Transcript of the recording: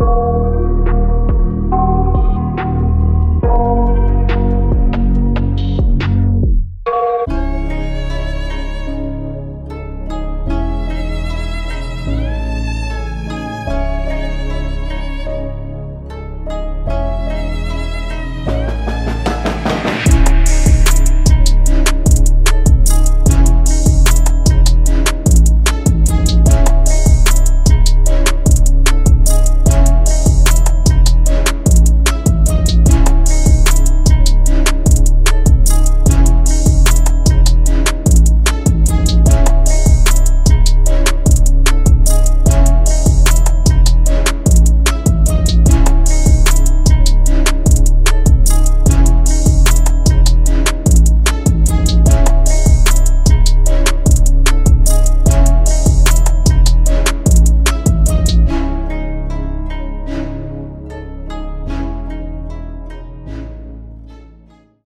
you.